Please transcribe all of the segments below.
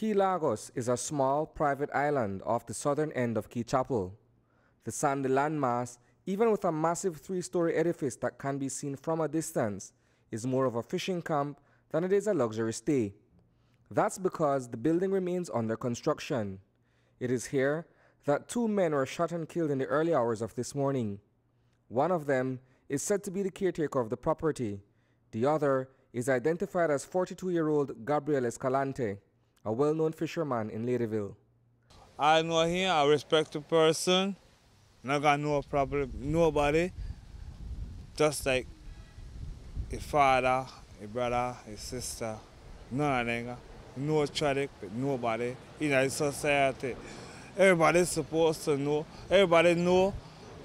Caye Lagos is a small private island off the southern end of Caye Chapel. The sandy landmass, even with a massive three-story edifice that can be seen from a distance, is more of a fishing camp than it is a luxury stay. That's because the building remains under construction. It is here that two men were shot and killed in the early hours of this morning. One of them is said to be the caretaker of the property. The other is identified as 42-year-old Gabriel Escalante a well-known fisherman in Ladyville. I know him, a respected person, not got no problem, nobody, just like a father, a brother, a sister, none of them, no tragic with nobody in our society. Everybody's supposed to know, everybody know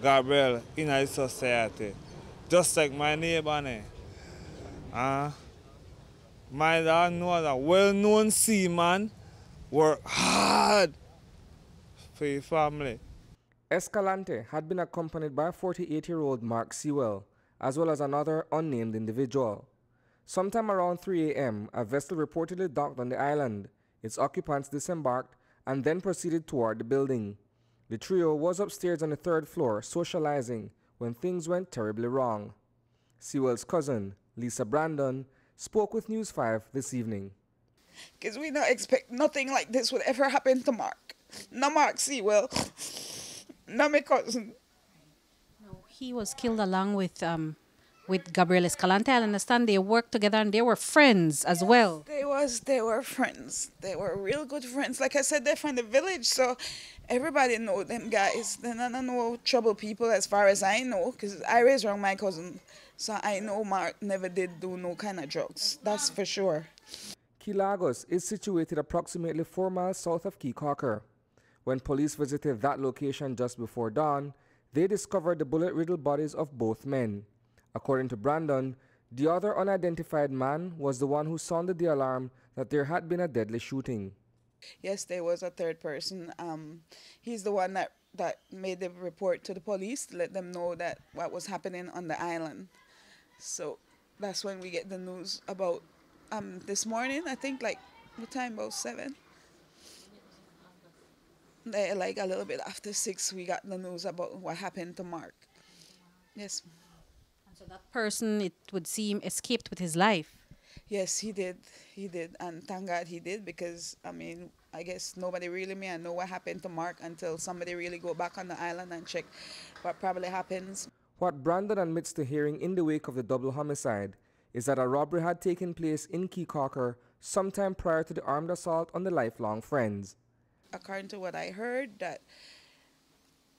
Gabriel in our society, just like my neighbor. Uh, my dad knows a well-known seaman work hard for your family. Escalante had been accompanied by 48-year-old Mark Sewell, as well as another unnamed individual. Sometime around 3 a.m., a vessel reportedly docked on the island. Its occupants disembarked and then proceeded toward the building. The trio was upstairs on the third floor socializing when things went terribly wrong. Sewell's cousin, Lisa Brandon, spoke with News 5 this evening. Because we don't expect nothing like this would ever happen to Mark. No Mark Sewell. No my cousin. No, he was killed along with um, with Gabriel Escalante. I understand they worked together and they were friends as well. They was they were friends. They were real good friends. Like I said, they're from the village, so everybody know them guys. They're not no trouble people as far as I know, because I raised around my cousin. So I know Mark never did do no kind of drugs. That's for sure. Caye Lagos is situated approximately four miles south of Caye Caulker. When police visited that location just before dawn, they discovered the bullet-riddled bodies of both men. According to Brandon, the other unidentified man was the one who sounded the alarm that there had been a deadly shooting. Yes, there was a third person. Um, he's the one that, that made the report to the police to let them know that what was happening on the island. So that's when we get the news about um this morning. I think like what time about seven. like a little bit after six, we got the news about what happened to Mark. Yes. And so that person, it would seem, escaped with his life. Yes, he did. He did, and thank God he did because I mean, I guess nobody really may know what happened to Mark until somebody really go back on the island and check what probably happens. What Brandon admits to hearing in the wake of the double homicide is that a robbery had taken place in Caye Caulker sometime prior to the armed assault on the lifelong friends. According to what I heard, that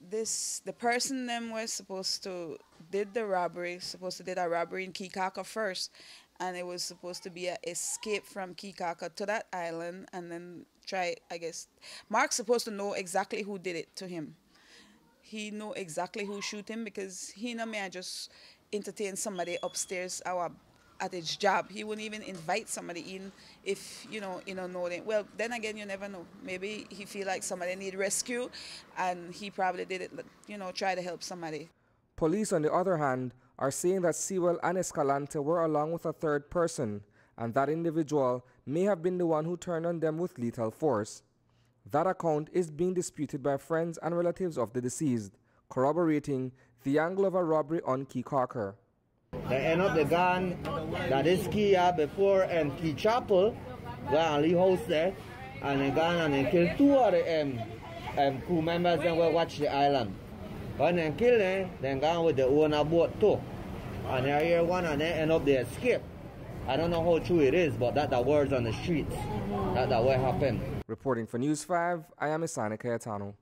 this the person them was supposed to did the robbery, supposed to did a robbery in Caye Caulker first, and it was supposed to be an escape from Key to that island, and then try. I guess Mark's supposed to know exactly who did it to him he know exactly who shoot him because he know me I just entertain somebody upstairs our at his job. He wouldn't even invite somebody in if you know you know know them. Well, then again, you never know. Maybe he feel like somebody need rescue, and he probably did it. You know, try to help somebody. Police, on the other hand, are saying that Sewell and Escalante were along with a third person, and that individual may have been the one who turned on them with lethal force. That account is being disputed by friends and relatives of the deceased, corroborating the angle of a robbery on Caye Caulker. They end up the gun that is key before and Caye Chapel, the only house there, and they gone and they killed two of the um, um, crew members and will watch the island. When they kill them, they gone with the owner boat too. And they hear one and they end up the escape. I don't know how true it is, but that the words on the streets. That that what happened. Reporting for News 5, I am Isani Cayetano.